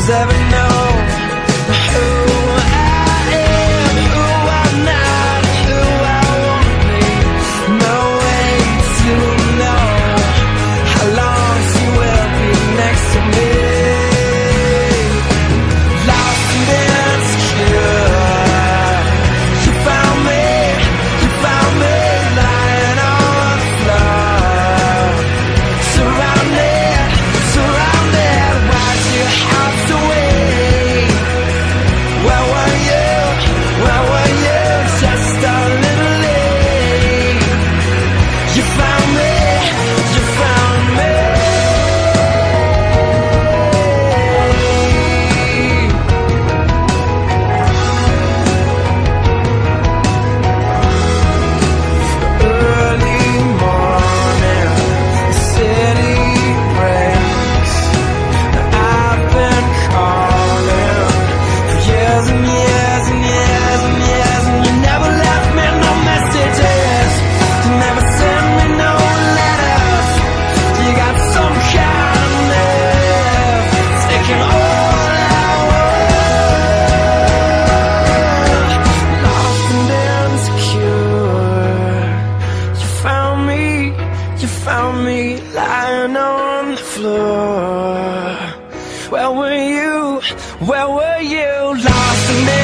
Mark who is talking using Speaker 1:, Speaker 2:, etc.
Speaker 1: Cause every known. lying on the floor. Where were you, where were you, lost in